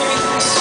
drinks.